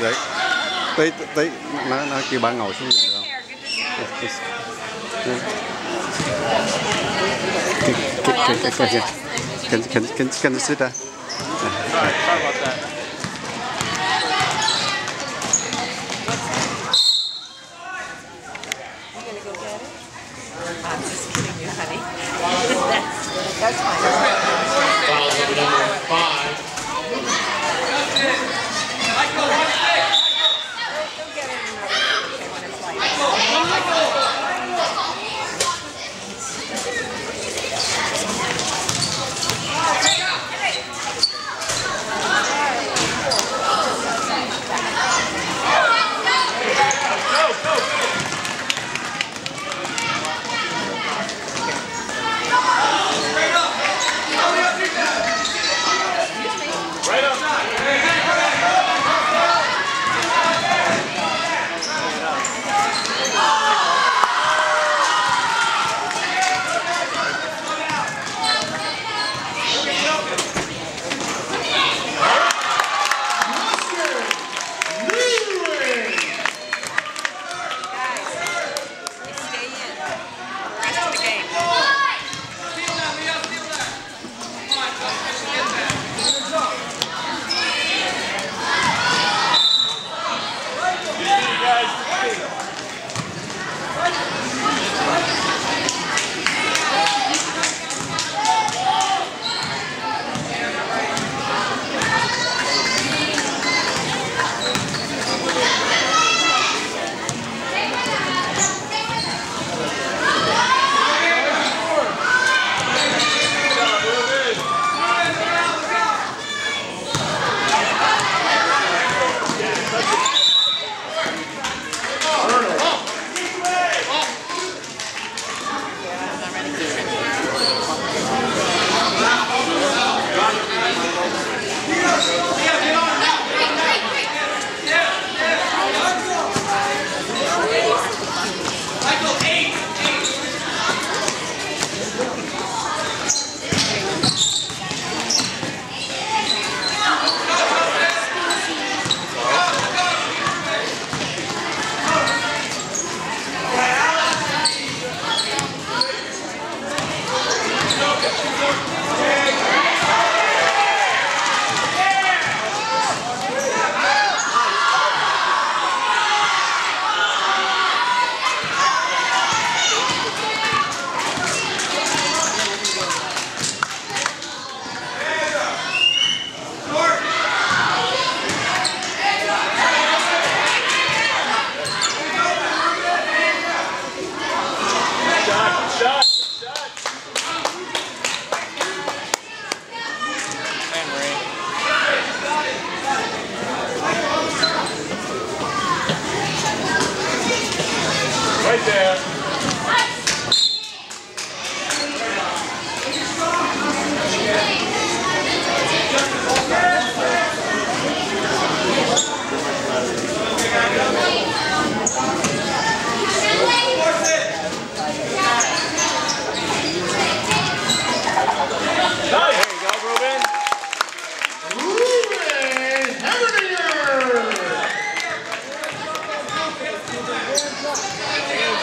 đấy đấy tới tới nó nó kêu ba ngồi xuống được không can can can can can can can can sit down I'm just kidding you, honey. That's fine. Follows number five.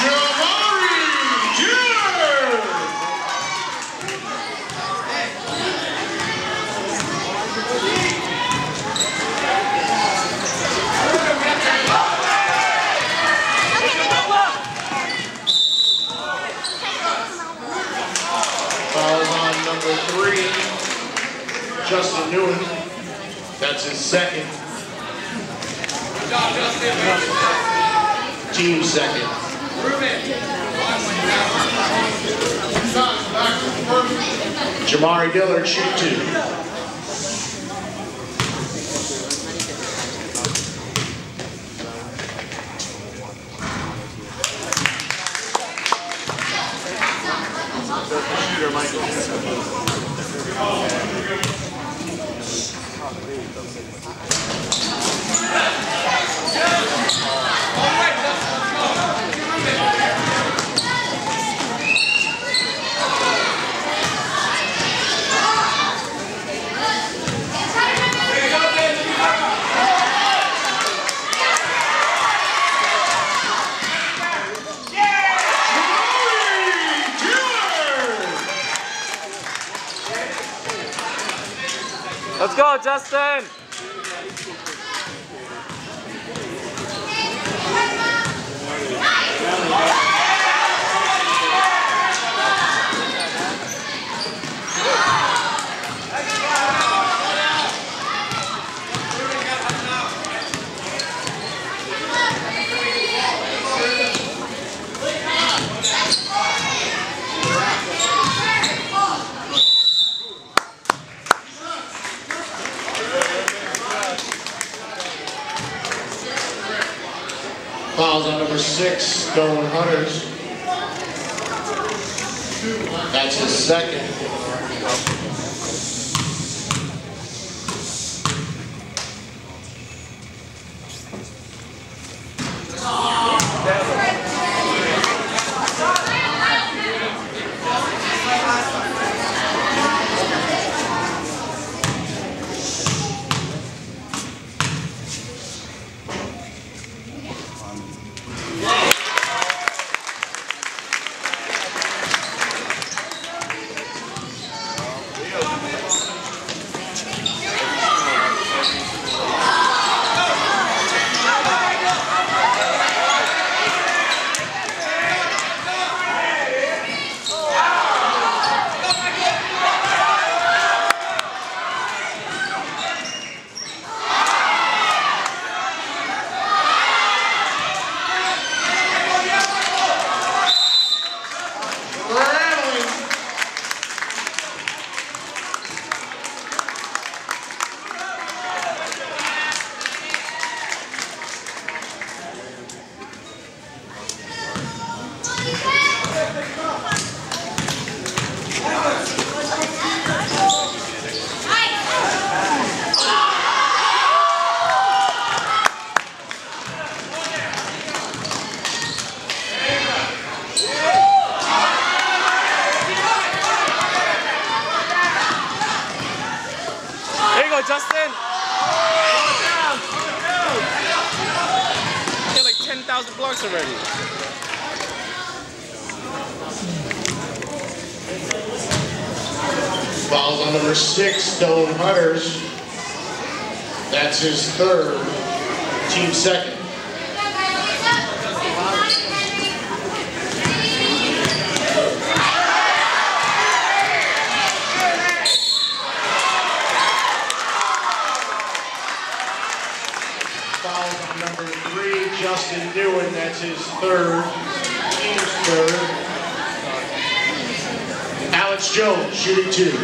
Jamari Jr. Foul on number three, Justin Newman. That's his second. Team second. Jamari Dillard, shoot two. Dillard! Let's Justin. Fouls on number six, Stone Hunters. That's his second. Justin. Get like 10,000 blocks already. Fouls on number six, Stone Hunters. That's his third. Team second. Fouls on number three, Justin Newen. That's his third. Team's third. Alex Jones, shooting two.